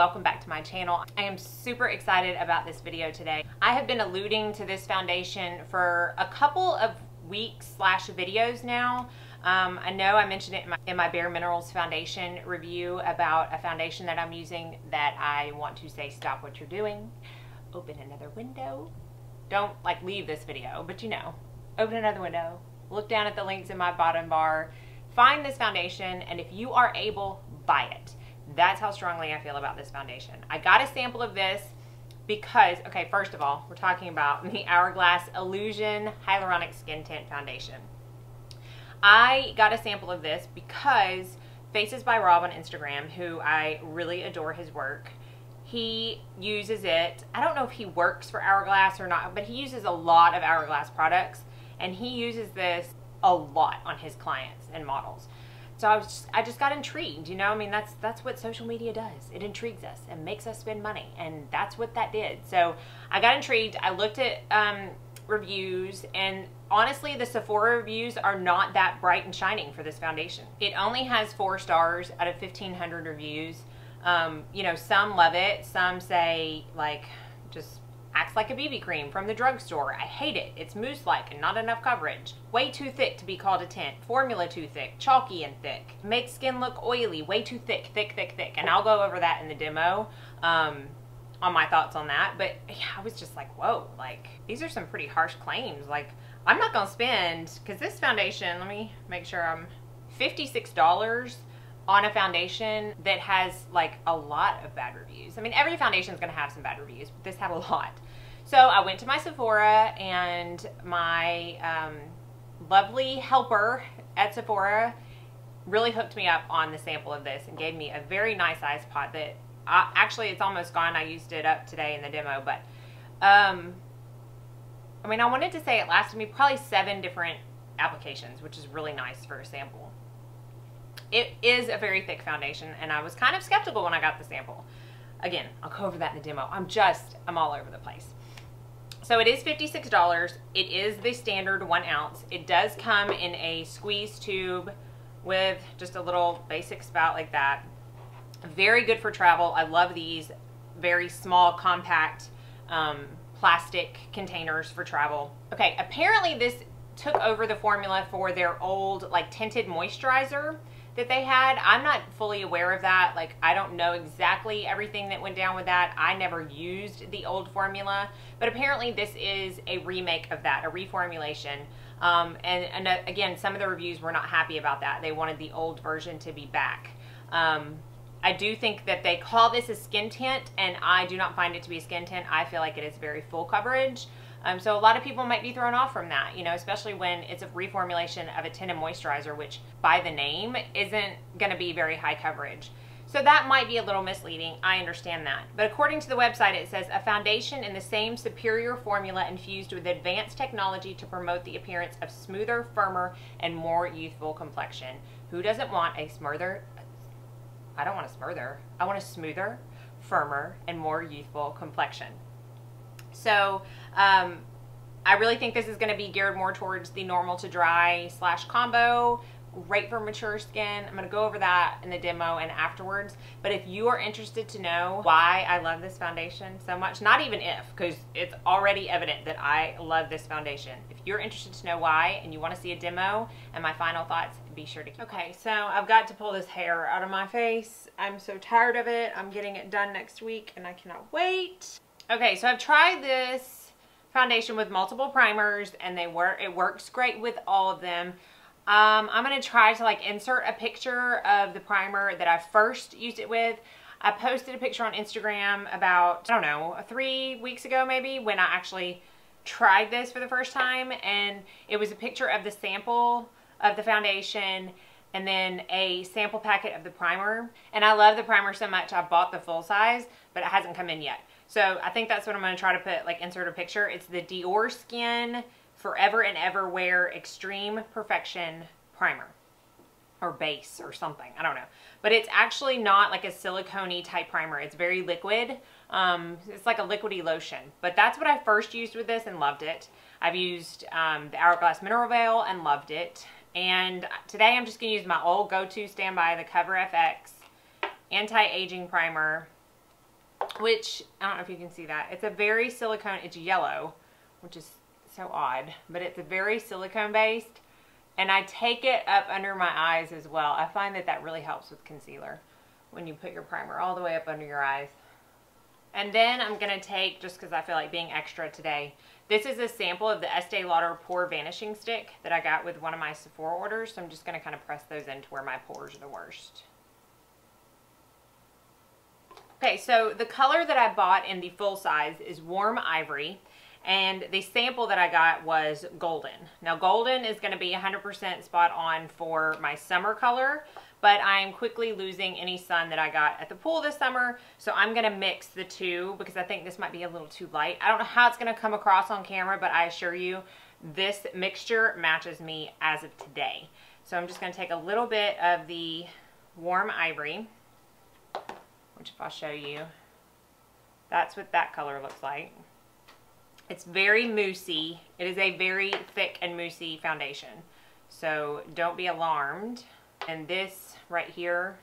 welcome back to my channel. I am super excited about this video today. I have been alluding to this foundation for a couple of weeks slash videos now. Um, I know I mentioned it in my, in my Bare Minerals foundation review about a foundation that I'm using that I want to say stop what you're doing, open another window. Don't like leave this video, but you know, open another window, look down at the links in my bottom bar, find this foundation, and if you are able, buy it. That's how strongly I feel about this foundation. I got a sample of this because, okay, first of all, we're talking about the Hourglass Illusion Hyaluronic Skin Tint Foundation. I got a sample of this because Faces by Rob on Instagram, who I really adore his work, he uses it. I don't know if he works for Hourglass or not, but he uses a lot of Hourglass products and he uses this a lot on his clients and models. So I was just, I just got intrigued, you know. I mean, that's that's what social media does. It intrigues us and makes us spend money, and that's what that did. So I got intrigued. I looked at um, reviews, and honestly, the Sephora reviews are not that bright and shining for this foundation. It only has four stars out of 1,500 reviews. Um, you know, some love it. Some say like just Acts like a BB cream from the drugstore. I hate it. It's mousse-like and not enough coverage. Way too thick to be called a tint. Formula too thick. Chalky and thick. Makes skin look oily. Way too thick, thick, thick, thick. And I'll go over that in the demo um, on my thoughts on that. But yeah, I was just like, whoa, like these are some pretty harsh claims. Like I'm not going to spend, because this foundation, let me make sure I'm $56 on a foundation that has like a lot of bad reviews. I mean, every foundation is going to have some bad reviews, but this had a lot. So I went to my Sephora and my um, lovely helper at Sephora really hooked me up on the sample of this and gave me a very nice ice pot that I, actually it's almost gone. I used it up today in the demo, but um, I mean, I wanted to say it lasted me probably seven different applications, which is really nice for a sample. It is a very thick foundation, and I was kind of skeptical when I got the sample. Again, I'll go over that in the demo. I'm just, I'm all over the place. So it is $56. It is the standard one ounce. It does come in a squeeze tube with just a little basic spout like that. Very good for travel. I love these very small, compact um, plastic containers for travel. Okay, apparently this took over the formula for their old like tinted moisturizer that they had. I'm not fully aware of that. Like, I don't know exactly everything that went down with that. I never used the old formula, but apparently this is a remake of that, a reformulation. Um, and, and uh, again, some of the reviews were not happy about that. They wanted the old version to be back. Um, I do think that they call this a skin tint, and I do not find it to be a skin tint. I feel like it is very full coverage. Um, so a lot of people might be thrown off from that, you know, especially when it's a reformulation of a tinted moisturizer, which by the name isn't going to be very high coverage. So that might be a little misleading. I understand that. But according to the website, it says a foundation in the same superior formula infused with advanced technology to promote the appearance of smoother, firmer, and more youthful complexion. Who doesn't want a smoother? I don't want a smoother. I want a smoother, firmer, and more youthful complexion. So um, I really think this is going to be geared more towards the normal to dry slash combo. Great for mature skin. I'm going to go over that in the demo and afterwards. But if you are interested to know why I love this foundation so much, not even if, because it's already evident that I love this foundation. If you're interested to know why and you want to see a demo and my final thoughts, be sure to. Okay, so I've got to pull this hair out of my face. I'm so tired of it. I'm getting it done next week and I cannot wait. Okay, so I've tried this foundation with multiple primers and they work. It works great with all of them. Um, I'm going to try to like insert a picture of the primer that I first used it with. I posted a picture on Instagram about, I don't know, three weeks ago maybe when I actually tried this for the first time and it was a picture of the sample of the foundation and then a sample packet of the primer. And I love the primer so much I bought the full size, but it hasn't come in yet. So I think that's what I'm going to try to put, like insert a picture. It's the Dior Skin Forever and Ever Wear Extreme Perfection Primer or base or something. I don't know. But it's actually not like a silicone type primer. It's very liquid. Um, it's like a liquidy lotion. But that's what I first used with this and loved it. I've used um, the Hourglass Mineral Veil and loved it. And today I'm just going to use my old go-to standby, the Cover FX Anti-Aging Primer which I don't know if you can see that. It's a very silicone, it's yellow, which is so odd, but it's a very silicone based. And I take it up under my eyes as well. I find that that really helps with concealer when you put your primer all the way up under your eyes. And then I'm going to take, just because I feel like being extra today, this is a sample of the Estee Lauder Pore Vanishing Stick that I got with one of my Sephora orders. So I'm just going to kind of press those into where my pores are the worst. Okay, so the color that I bought in the full size is Warm Ivory. And the sample that I got was Golden. Now Golden is going to be 100% spot on for my summer color but I'm quickly losing any sun that I got at the pool this summer. So I'm gonna mix the two because I think this might be a little too light. I don't know how it's gonna come across on camera, but I assure you, this mixture matches me as of today. So I'm just gonna take a little bit of the warm ivory, which if I'll show you, that's what that color looks like. It's very moussey. It is a very thick and moussey foundation. So don't be alarmed. And this right here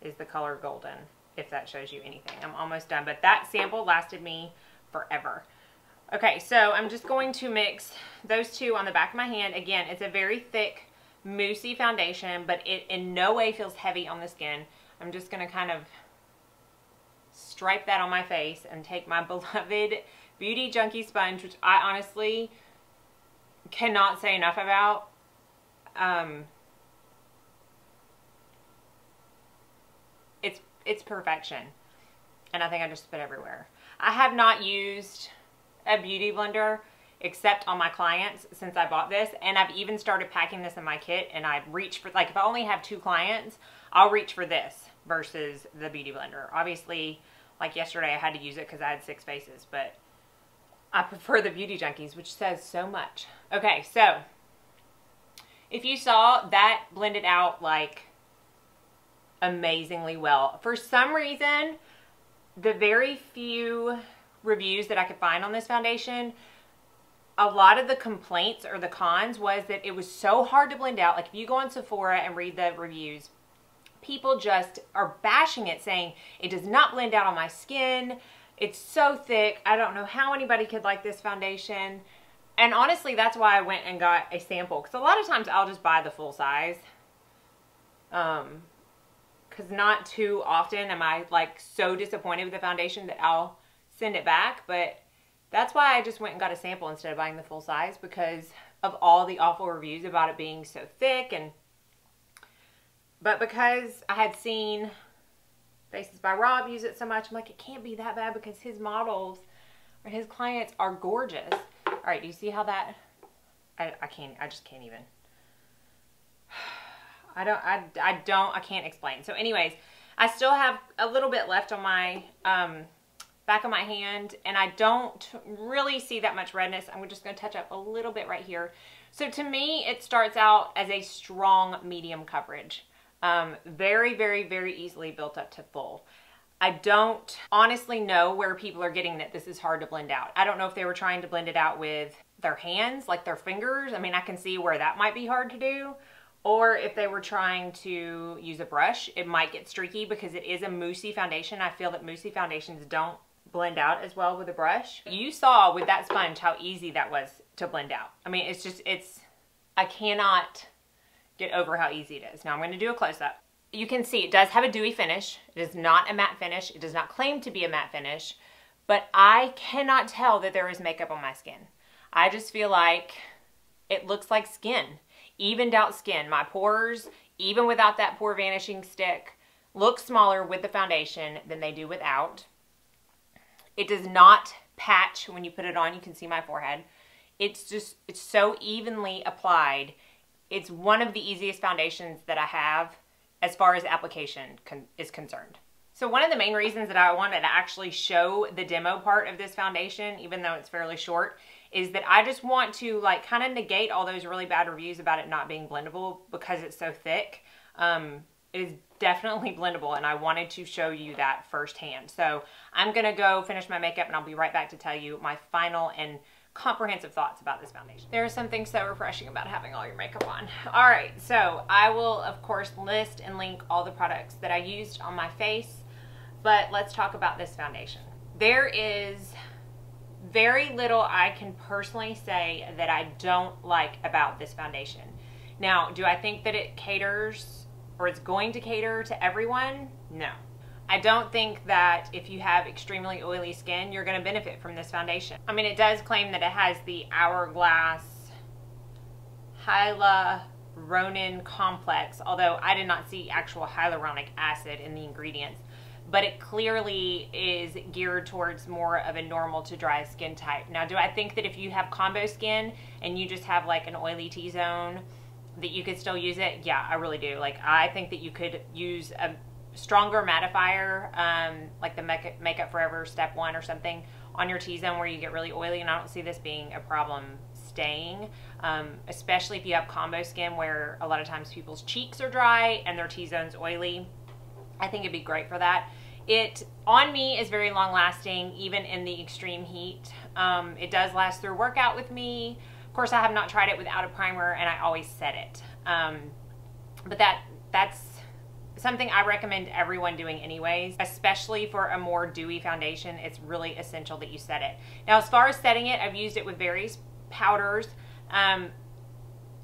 is the color golden, if that shows you anything. I'm almost done, but that sample lasted me forever. Okay, so I'm just going to mix those two on the back of my hand. Again, it's a very thick, moussey foundation, but it in no way feels heavy on the skin. I'm just going to kind of stripe that on my face and take my beloved Beauty Junkie sponge, which I honestly cannot say enough about. Um, it's it's perfection. And I think I just spit everywhere. I have not used a beauty blender except on my clients since I bought this. And I've even started packing this in my kit and I reach for, like if I only have two clients, I'll reach for this versus the beauty blender. Obviously, like yesterday I had to use it because I had six faces, but I prefer the Beauty Junkees, which says so much. Okay, so if you saw that blended out like amazingly well. For some reason, the very few reviews that I could find on this foundation, a lot of the complaints or the cons was that it was so hard to blend out. Like if you go on Sephora and read the reviews, people just are bashing it saying it does not blend out on my skin. It's so thick. I don't know how anybody could like this foundation. And honestly, that's why I went and got a sample. Because a lot of times I'll just buy the full size. Um, because not too often am I like so disappointed with the foundation that I'll send it back. But that's why I just went and got a sample instead of buying the full size because of all the awful reviews about it being so thick and but because I had seen Faces by Rob use it so much, I'm like, it can't be that bad because his models or his clients are gorgeous. All right, do you see how that, I, I can't, I just can't even. I don't, I, I don't, I can't explain. So anyways, I still have a little bit left on my um, back of my hand and I don't really see that much redness. I'm just gonna touch up a little bit right here. So to me, it starts out as a strong medium coverage. Um, very, very, very easily built up to full. I don't honestly know where people are getting that this is hard to blend out. I don't know if they were trying to blend it out with their hands, like their fingers. I mean, I can see where that might be hard to do. Or if they were trying to use a brush, it might get streaky because it is a moussey foundation. I feel that moussey foundations don't blend out as well with a brush. You saw with that sponge how easy that was to blend out. I mean, it's just, it's, I cannot get over how easy it is. Now I'm going to do a close-up. You can see it does have a dewy finish. It is not a matte finish. It does not claim to be a matte finish, but I cannot tell that there is makeup on my skin. I just feel like it looks like skin evened out skin. My pores, even without that pore vanishing stick, look smaller with the foundation than they do without. It does not patch when you put it on. You can see my forehead. It's just, it's so evenly applied. It's one of the easiest foundations that I have as far as application con is concerned. So one of the main reasons that I wanted to actually show the demo part of this foundation, even though it's fairly short, is that I just want to like kind of negate all those really bad reviews about it not being blendable because it's so thick. Um, it is definitely blendable and I wanted to show you that firsthand. So I'm to go finish my makeup and I'll be right back to tell you my final and comprehensive thoughts about this foundation. There is something so refreshing about having all your makeup on. All right, so I will of course list and link all the products that I used on my face But let's talk about this foundation. There is very little I can personally say that I don't like about this foundation. Now, do I think that it caters or it's going to cater to everyone? No. I don't think that if you have extremely oily skin, you're going to benefit from this foundation. I mean, it does claim that it has the Hourglass Hyaluronic Complex, although I did not see actual hyaluronic acid in the ingredients but it clearly is geared towards more of a normal to dry skin type. Now, do I think that if you have combo skin and you just have like an oily T-zone, that you could still use it? Yeah, I really do. Like, I think that you could use a stronger mattifier, um, like the Makeup Forever Step 1 or something, on your T-zone where you get really oily, and I don't see this being a problem staying, um, especially if you have combo skin where a lot of times people's cheeks are dry and their T-zone's oily I think it'd be great for that. It, on me, is very long lasting, even in the extreme heat. Um, it does last through workout with me. Of course, I have not tried it without a primer, and I always set it. Um, but that that's something I recommend everyone doing anyways, especially for a more dewy foundation. It's really essential that you set it. Now, as far as setting it, I've used it with various powders. Um,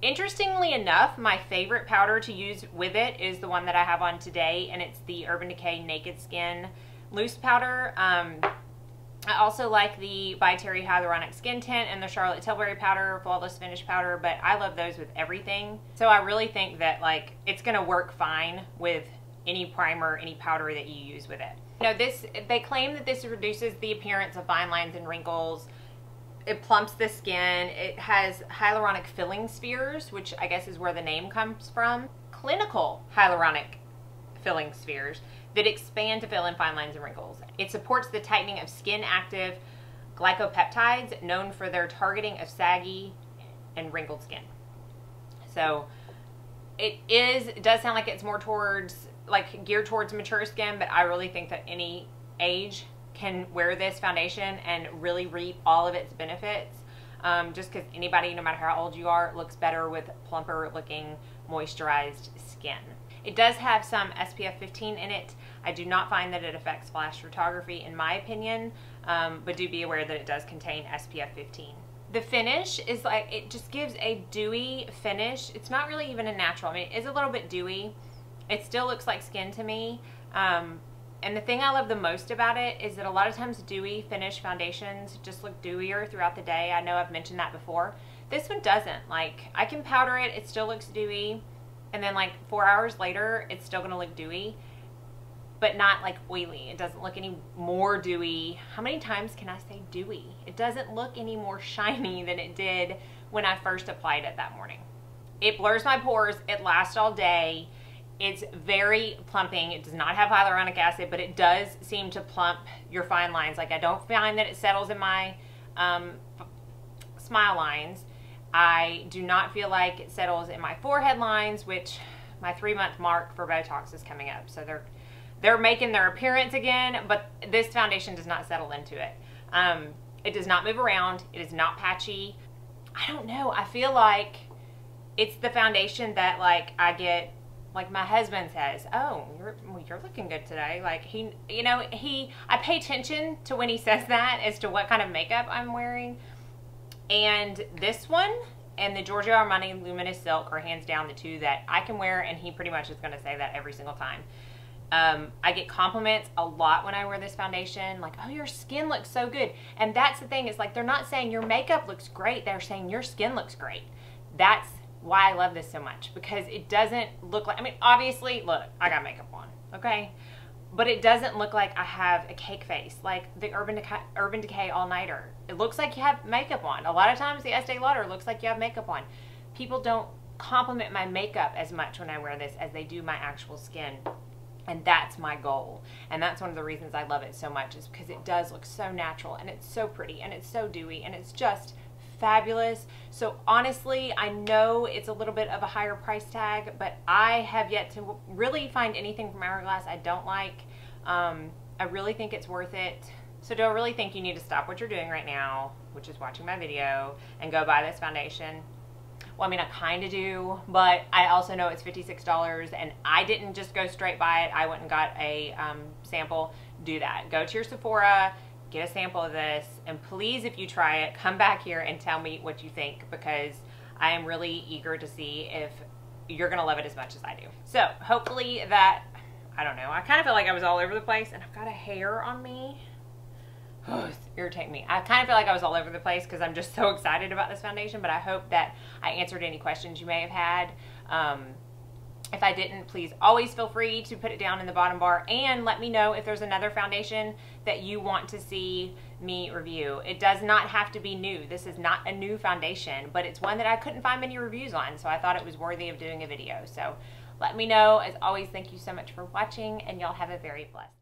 Interestingly enough, my favorite powder to use with it is the one that I have on today, and it's the Urban Decay Naked Skin Loose Powder. Um, I also like the By Terry Hyaluronic Skin Tint and the Charlotte Tilbury Powder, Flawless Finish Powder, but I love those with everything. So I really think that like it's gonna work fine with any primer, any powder that you use with it. You know, this, they claim that this reduces the appearance of fine lines and wrinkles, it plumps the skin. It has hyaluronic filling spheres, which I guess is where the name comes from. Clinical hyaluronic filling spheres that expand to fill in fine lines and wrinkles. It supports the tightening of skin active glycopeptides known for their targeting of saggy and wrinkled skin. So it is, it does sound like it's more towards, like geared towards mature skin, but I really think that any age can wear this foundation and really reap all of its benefits. Um, just because anybody, no matter how old you are, looks better with plumper looking moisturized skin. It does have some SPF 15 in it. I do not find that it affects flash photography in my opinion, um, but do be aware that it does contain SPF 15. The finish is like, it just gives a dewy finish. It's not really even a natural. I mean, it is a little bit dewy. It still looks like skin to me, um, and the thing I love the most about it is that a lot of times dewy finish foundations just look dewier throughout the day. I know I've mentioned that before. This one doesn't. Like, I can powder it, it still looks dewy, and then like four hours later, it's still gonna look dewy, but not like oily. It doesn't look any more dewy. How many times can I say dewy? It doesn't look any more shiny than it did when I first applied it that morning. It blurs my pores, it lasts all day, it's very plumping. It does not have hyaluronic acid, but it does seem to plump your fine lines. Like I don't find that it settles in my um, smile lines. I do not feel like it settles in my forehead lines, which my three month mark for Botox is coming up. So they're they're making their appearance again, but this foundation does not settle into it. Um, it does not move around. It is not patchy. I don't know. I feel like it's the foundation that like I get like my husband says, "Oh, you're well, you're looking good today." Like he, you know, he I pay attention to when he says that as to what kind of makeup I'm wearing. And this one and the Giorgio Armani Luminous Silk are hands down the two that I can wear, and he pretty much is going to say that every single time. Um, I get compliments a lot when I wear this foundation, like, oh, your skin looks so good. And that's the thing, it's like they're not saying your makeup looks great, they're saying your skin looks great. That's why I love this so much because it doesn't look like, I mean, obviously, look, I got makeup on, okay? But it doesn't look like I have a cake face, like the Urban Decay, Urban Decay All Nighter. It looks like you have makeup on. A lot of times the Estee Lauder looks like you have makeup on. People don't compliment my makeup as much when I wear this as they do my actual skin. And that's my goal. And that's one of the reasons I love it so much is because it does look so natural and it's so pretty and it's so dewy and it's just fabulous. So honestly, I know it's a little bit of a higher price tag, but I have yet to really find anything from Hourglass I don't like. Um, I really think it's worth it. So do I really think you need to stop what you're doing right now, which is watching my video, and go buy this foundation? Well, I mean, I kind of do, but I also know it's $56, and I didn't just go straight buy it. I went and got a um, sample do that. Go to your Sephora, get a sample of this, and please, if you try it, come back here and tell me what you think because I am really eager to see if you're gonna love it as much as I do. So hopefully that, I don't know, I kind of feel like I was all over the place and I've got a hair on me. Oh, it's irritating me. I kind of feel like I was all over the place because I'm just so excited about this foundation, but I hope that I answered any questions you may have had. Um, if I didn't, please always feel free to put it down in the bottom bar and let me know if there's another foundation that you want to see me review. It does not have to be new. This is not a new foundation, but it's one that I couldn't find many reviews on, so I thought it was worthy of doing a video. So let me know. As always, thank you so much for watching, and y'all have a very blessed